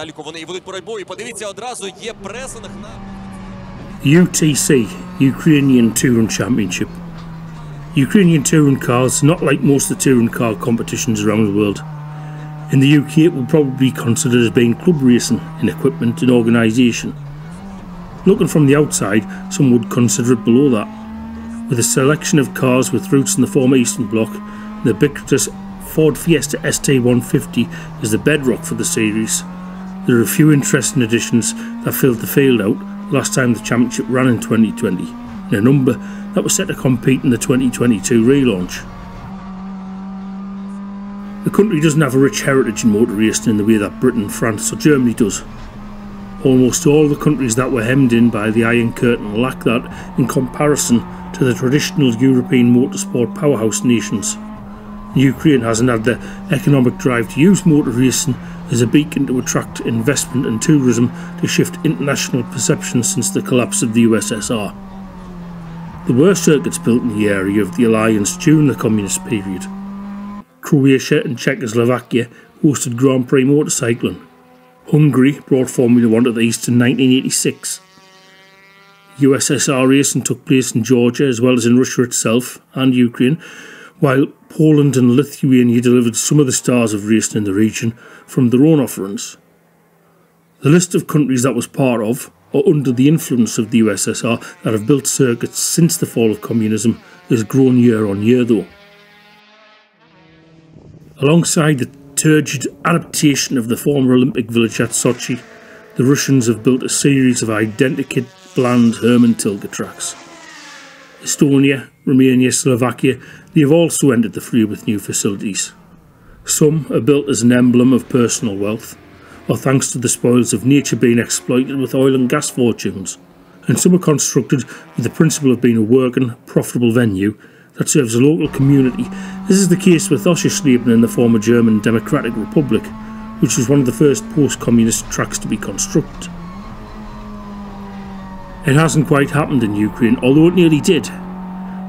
у цьому заліку вони і ведуть боротьбу. І подивіться, одразу є пресинг на. UTC, Ukrainian Touring Championship. Ukrainian touring cars are not like most of the touring car competitions around the world. In the UK, it will probably be considered as being club racing in equipment and organisation. Looking from the outside, some would consider it below that. With a selection of cars with roots in the former Eastern Bloc, the ubiquitous Ford Fiesta ST150 is the bedrock for the series. There are a few interesting additions that filled the field out last time the championship ran in 2020, and a number that was set to compete in the 2022 relaunch. The country doesn't have a rich heritage in motor racing in the way that Britain, France, or Germany does. Almost all the countries that were hemmed in by the Iron Curtain lack that in comparison to the traditional European motorsport powerhouse nations. Ukraine had the economic drive to use motor racing as a beacon to attract investment and tourism to shift international perception since the collapse of the USSR. There were circuits built in the area of the alliance during the communist period. Croatia and Czechoslovakia hosted Grand Prix motorcycling. Hungary brought Formula One to the East in 1986. USSR racing took place in Georgia as well as in Russia itself and Ukraine, while Poland and Lithuania delivered some of the stars of racing in the region from their own offerings. The list of countries that was part of, or under the influence of the USSR, that have built circuits since the fall of communism has grown year on year though. Alongside the turgid adaptation of the former Olympic village at Sochi, the Russians have built a series of identical bland Hermann Tilke tracks. Estonia, Romania, Slovakia, they have also entered the fray with new facilities. Some are built as an emblem of personal wealth, or thanks to the spoils of nature being exploited with oil and gas fortunes, and some are constructed with the principle of being a working, profitable venue that serves a local community. This is the case with Oschersleben in the former German Democratic Republic, which was one of the first post-communist tracks to be constructed. It hasn't quite happened in Ukraine, although it nearly did.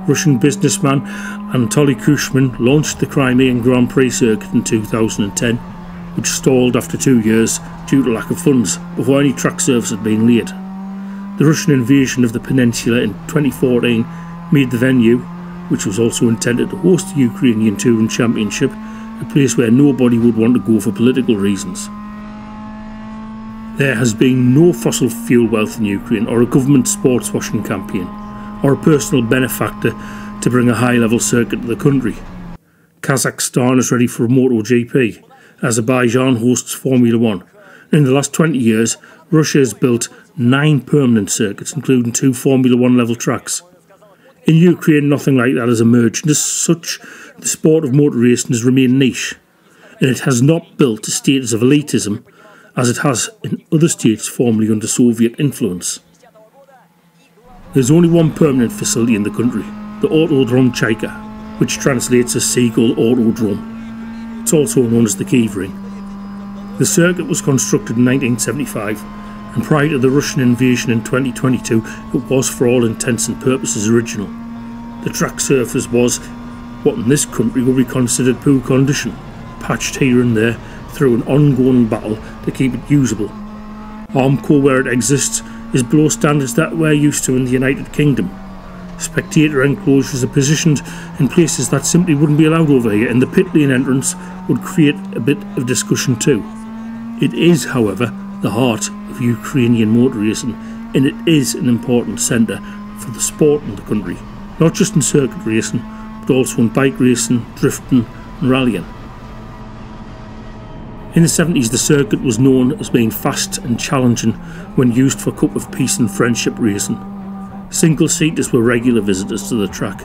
Russian businessman Anatoly Kushman launched the Crimean Grand Prix circuit in 2010, which stalled after two years due to lack of funds before any track surface had been laid. The Russian invasion of the peninsula in 2014 made the venue, which was also intended to host the Ukrainian Touring Championship, a place where nobody would want to go for political reasons. There has been no fossil fuel wealth in Ukraine or a government sports washing campaign or a personal benefactor to bring a high level circuit to the country. Kazakhstan is ready for a MotoGP. Azerbaijan hosts Formula One. In the last 20 years, Russia has built nine permanent circuits, including two Formula One level tracks. In Ukraine, nothing like that has emerged, and as such, the sport of motor racing has remained niche, and it has not built a status of elitism as it has in other states formerly under Soviet influence. There's only one permanent facility in the country, the Autodrom Chaika, which translates as Seagull Autodrome. It's also known as the Kiev Ring. The circuit was constructed in 1975, and prior to the Russian invasion in 2022, it was for all intents and purposes original. The track surface was what in this country would be considered poor condition, patched here and there through an ongoing battle to keep it usable. Armco, where it exists, is below standards that we're used to in the United Kingdom. Spectator enclosures are positioned in places that simply wouldn't be allowed over here, and the pit lane entrance would create a bit of discussion too. It is, however, the heart of Ukrainian motor racing, and it is an important centre for the sport in the country, not just in circuit racing, but also in bike racing, drifting, and rallying. In the 70s, the circuit was known as being fast and challenging when used for cup of peace and friendship racing. Single seaters were regular visitors to the track.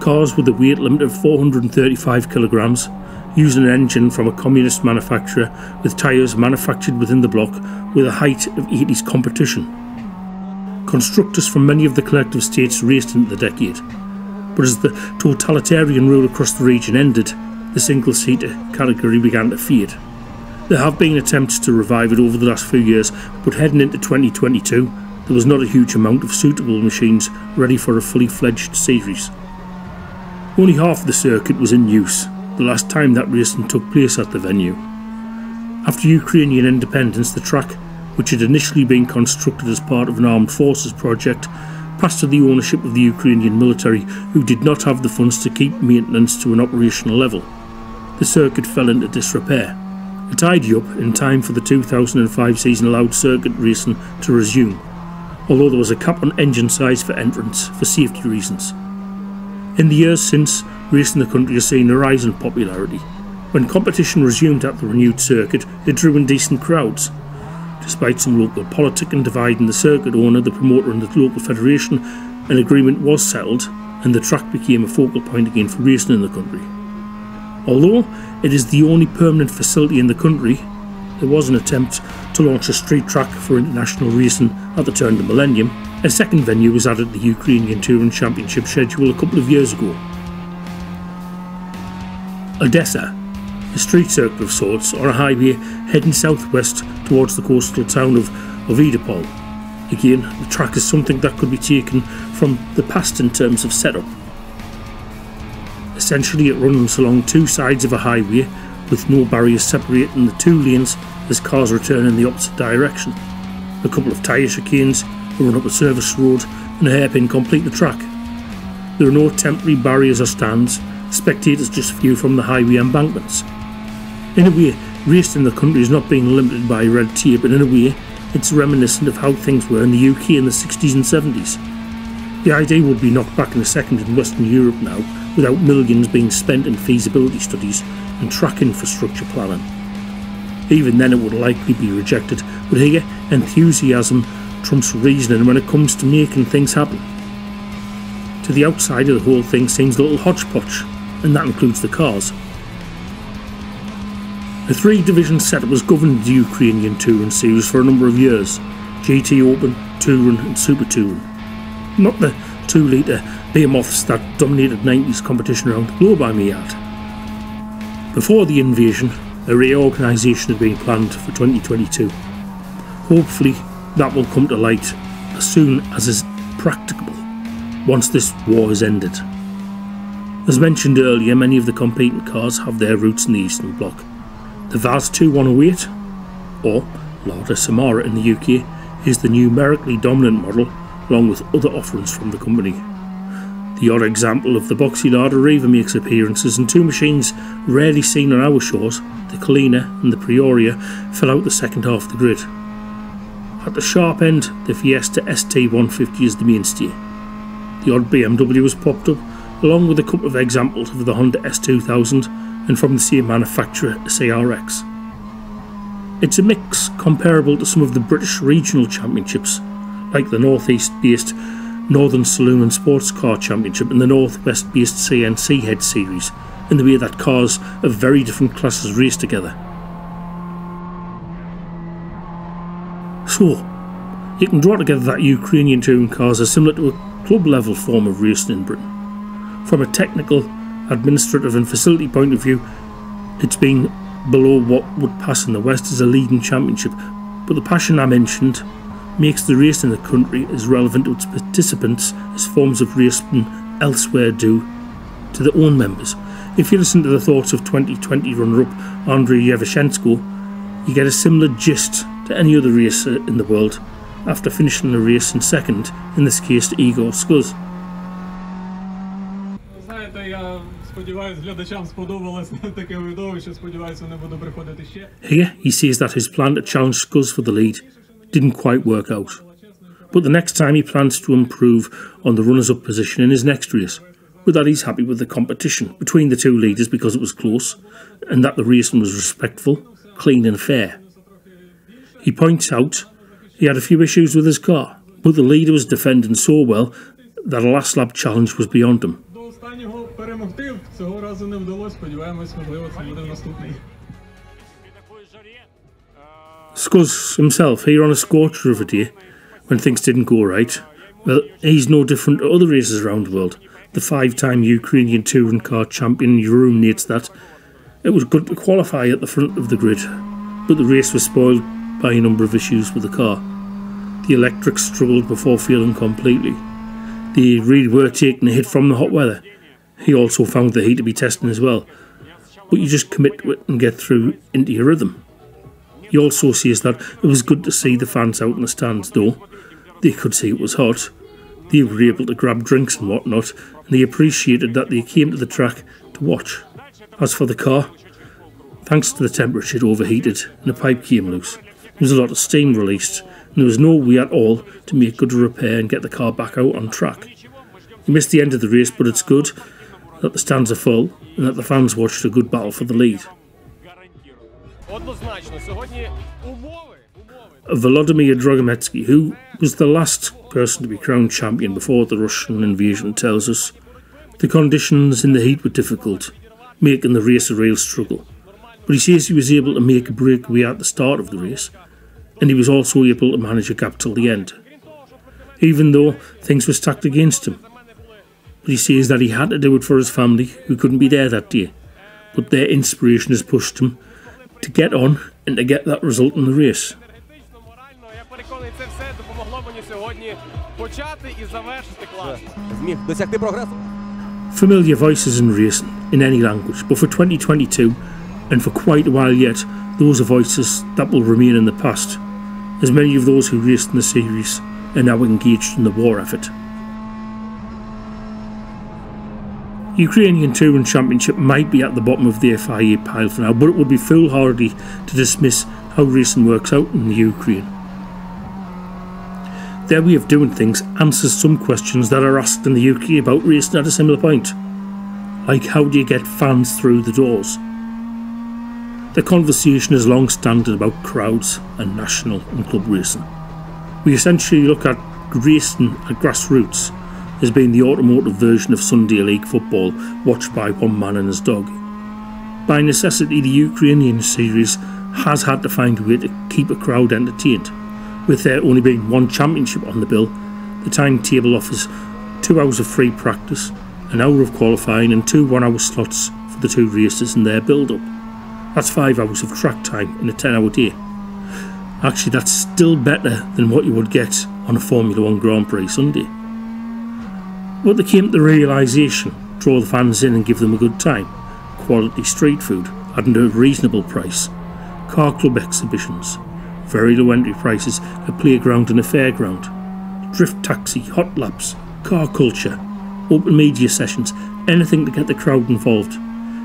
Cars with a weight limit of 435 kilograms, using an engine from a communist manufacturer with tyres manufactured within the bloc with a height of 80s competition. Constructors from many of the collective states raced into the decade, but as the totalitarian rule across the region ended, the single seater category began to fade. There have been attempts to revive it over the last few years, but heading into 2022, there was not a huge amount of suitable machines ready for a fully fledged series. Only half the circuit was in use, the last time that racing took place at the venue. After Ukrainian independence, the track, which had initially been constructed as part of an armed forces project, passed to the ownership of the Ukrainian military, who did not have the funds to keep maintenance to an operational level. The circuit fell into disrepair. A tidy up in time for the 2005 season allowed circuit racing to resume, although there was a cap on engine size for entrance for safety reasons. In the years since, racing the country has seen a rise in popularity. When competition resumed at the renewed circuit, it drew in decent crowds. Despite some local politicking dividing the circuit owner, the promoter, and the local federation, an agreement was settled and the track became a focal point again for racing in the country. Although it is the only permanent facility in the country, there was an attempt to launch a street track for international racing at the turn of the millennium. A second venue was added to the Ukrainian Touring Championship schedule a couple of years ago. Odessa, a street circuit of sorts, or a highway heading southwest towards the coastal town of Ovidopol. Again, the track is something that could be taken from the past in terms of setup. Essentially, it runs along two sides of a highway with no barriers separating the two lanes as cars return in the opposite direction. A couple of tyre chicanes, run up a service road, and a hairpin complete the track. There are no temporary barriers or stands, spectators just view from the highway embankments. In a way, racing in the country is not being limited by red tape, and in a way, it's reminiscent of how things were in the UK in the 60s and 70s. The idea would be knocked back in a second in Western Europe now, without millions being spent in feasibility studies and track infrastructure planning. Even then, it would likely be rejected, but here, enthusiasm trumps reasoning when it comes to making things happen. To the outside of the whole thing seems a little hodgepodge, and that includes the cars. The three division setup has governed the Ukrainian Touring Series for a number of years GT Open, Touring, and Super Touring. Not the 2 litre behemoths that dominated 90s competition around the globe, I may add. Before the invasion, a reorganisation had been planned for 2022. Hopefully, that will come to light as soon as is practicable once this war is ended. As mentioned earlier, many of the competing cars have their roots in the Eastern Bloc. The VAZ 2108, or Lada Samara in the UK, is the numerically dominant model along with other offerings from the company. The odd example of the Boxy Lada Riva makes appearances and two machines rarely seen on our shores, the Kalina and the Priora, fell out the second half of the grid. At the sharp end, the Fiesta ST150 is the mainstay. The odd BMW has popped up, along with a couple of examples of the Honda S2000 and from the same manufacturer, CRX. It's a mix comparable to some of the British regional championships, like the Northeast based Northern Saloon and Sports Car Championship and the Northwest based CNC Head Series, in the way that cars of very different classes race together. So, you can draw together that Ukrainian touring cars are similar to a club level form of racing in Britain. From a technical, administrative, and facility point of view, it's been below what would pass in the West as a leading championship, but the passion I mentioned makes the race in the country as relevant to its participants as forms of racing elsewhere do to their own members. If you listen to the thoughts of 2020 runner up Andrei Yevashenko, you get a similar gist to any other racer in the world after finishing the race in second, in this case to Igor Skuz. Here, he says that his plan to challenge Skuz for the lead didn't quite work out. But the next time he plans to improve on the runners up position in his next race. With that, he's happy with the competition between the two leaders because it was close and that the racing was respectful, clean, and fair. He points out he had a few issues with his car, but the leader was defending so well that a last lap challenge was beyond him. Skuz himself, here on a scorcher of a day, when things didn't go right, well, he's no different to other races around the world. The five time Ukrainian touring car champion ruminates that it was good to qualify at the front of the grid, but the race was spoiled by a number of issues with the car. The electrics struggled before failing completely. They really were taking a hit from the hot weather. He also found the heat to be testing as well. But you just commit to it and get through into your rhythm. He also says that it was good to see the fans out in the stands, though. They could see it was hot. They were able to grab drinks and whatnot, and they appreciated that they came to the track to watch. As for the car, thanks to the temperature, it overheated and the pipe came loose. There was a lot of steam released, and there was no way at all to make good repair and get the car back out on track. We missed the end of the race, but it's good that the stands are full and that the fans watched a good battle for the lead. Однозначно, сьогодні умови. Volodymyr Dragometsky, who was the last person to be crowned champion before the Russian invasion, tells us the conditions in the heat were difficult, making the race a real struggle. But he says he was able to make a breakaway at the start of the race, and he was also able to manage a gap till the end, even though things were stacked against him. But he says that he had to do it for his family, who couldn't be there that day. But their inspiration has pushed him to get on and to get that result in the race. Familiar voices in racing in any language, but for 2022 and for quite a while yet, those are voices that will remain in the past, as many of those who raced in the series are now engaged in the war effort. Ukrainian Touring Championship might be at the bottom of the FIA pile for now, but it would be foolhardy to dismiss how racing works out in the Ukraine. Their way of doing things answers some questions that are asked in the UK about racing at a similar point. Like how do you get fans through the doors? The conversation is long standing about crowds and national and club racing. We essentially look at racing at grassroots as been the automotive version of Sunday League football watched by one man and his dog. By necessity, the Ukrainian series has had to find a way to keep a crowd entertained. With there only being one championship on the bill, the timetable offers two hours of free practice, an hour of qualifying, and two one hour slots for the two races and their build up. That's five hours of track time in a 10 hour day. Actually, that's still better than what you would get on a Formula One Grand Prix Sunday. But they came to the realisation draw the fans in and give them a good time. Quality street food at a reasonable price. Car club exhibitions. Very low entry prices, a playground and a fairground. Drift taxi, hot laps, car culture, open media sessions, anything to get the crowd involved.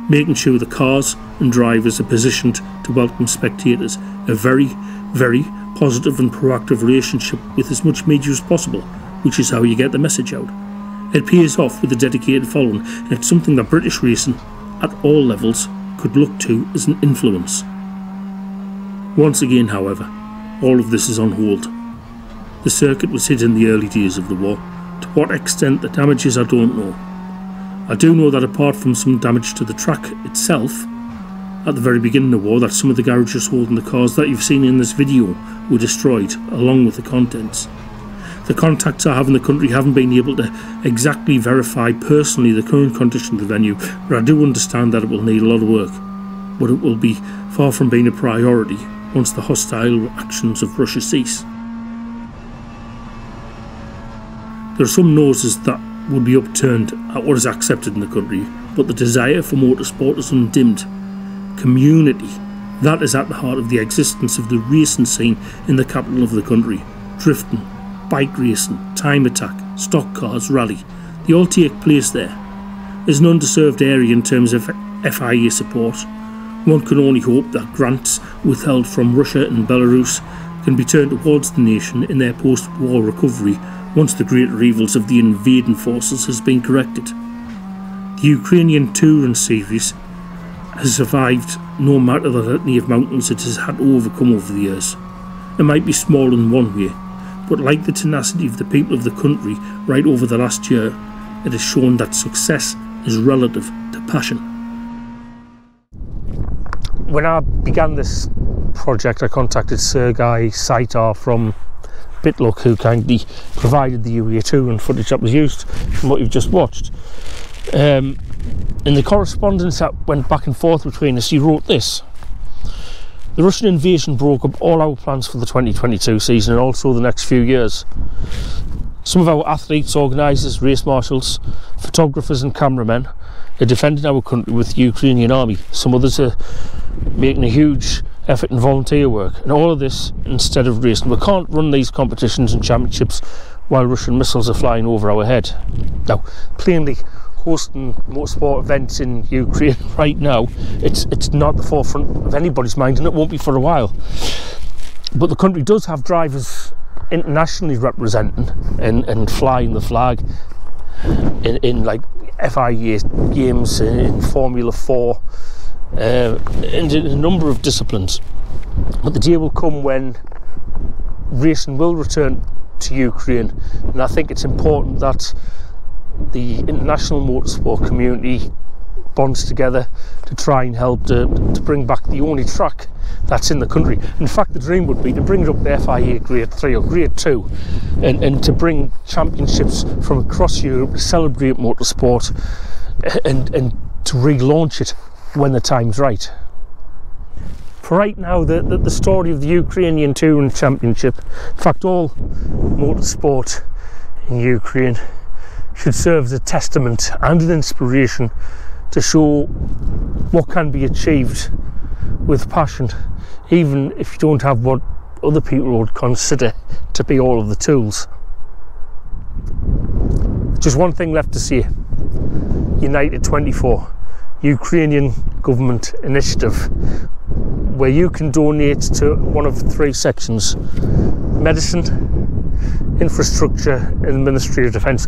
Making sure the cars and drivers are positioned to welcome spectators. A very, very positive and proactive relationship with as much media as possible, which is how you get the message out. It pays off with a dedicated following, and it's something that British racing, at all levels, could look to as an influence. Once again, however, all of this is on hold. The circuit was hit in the early days of the war. To what extent the damage is, I don't know. I do know that apart from some damage to the track itself, at the very beginning of the war, that some of the garages holding the cars that you've seen in this video were destroyed, along with the contents. The contacts I have in the country haven't been able to exactly verify personally the current condition of the venue, but I do understand that it will need a lot of work. But it will be far from being a priority once the hostile actions of Russia cease. There are some noses that would be upturned at what is accepted in the country, but the desire for motorsport is undimmed. Community, that is at the heart of the existence of the racing scene in the capital of the country. Drifting, bike racing, time attack, stock cars, rally, take place there. It's an underserved area in terms of FIA support. One can only hope that grants withheld from Russia and Belarus can be turned towards the nation in their post war recovery once the greater evils of the invading forces has been corrected. The Ukrainian touring series has survived no matter the litany of mountains it has had to overcome over the years. It might be small in one way, but like the tenacity of the people of the country right over the last year, it has shown that success is relative to passion. When I began this project, I contacted Sergei Saitar from Bitlook, who kindly provided the UEA2 and footage that was used from what you've just watched. Um, in the correspondence that went back and forth between us, he wrote this. The Russian invasion broke up all our plans for the 2022 season and also the next few years. Some of our athletes, organisers, race marshals, photographers, and cameramen are defending our country with the Ukrainian army. Some others are making a huge effort in volunteer work, and all of this instead of racing. We can't run these competitions and championships while Russian missiles are flying over our head. Now, plainly, hosting motorsport events in Ukraine right now, it's it's not the forefront of anybody's mind, and it won't be for a while. But the country does have drivers internationally representing and, and flying the flag in, in like FIA games, in Formula 4, uh, and in a number of disciplines. But the day will come when racing will return to Ukraine, and I think it's important that the international motorsport community bonds together to try and help to, to bring back the only track that's in the country. In fact, the dream would be to bring up to FIA Grade 3 or Grade 2 and, and to bring championships from across Europe to celebrate motorsport and, and to relaunch it when the time's right. For right now, the, the, the story of the Ukrainian Touring Championship, in fact, all motorsport in Ukraine should serve as a testament and an inspiration to show what can be achieved with passion, even if you don't have what other people would consider to be all of the tools. Just one thing left to say United 24, Ukrainian government initiative, where you can donate to one of three sections medicine, infrastructure, and the Ministry of Defence,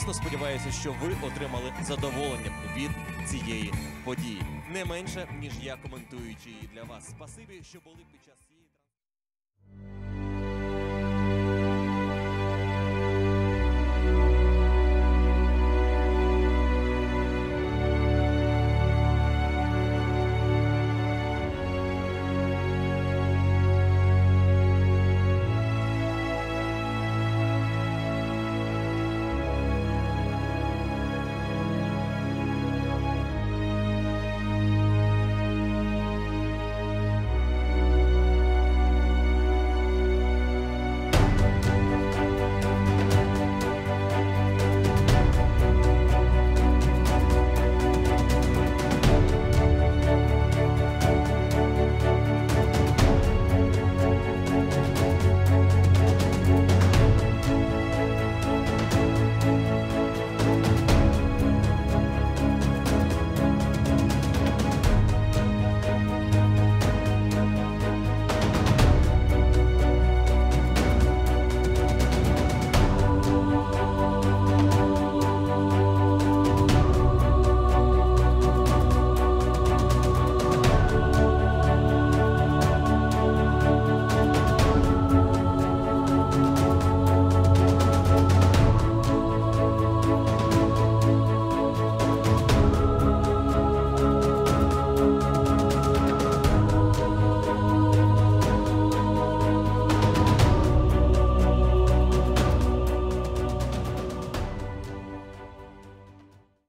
Звісно, сподіваюся, що ви отримали задоволення від цієї події. Не менше, ніж я коментуючи її для вас. Спасибі, що були під час.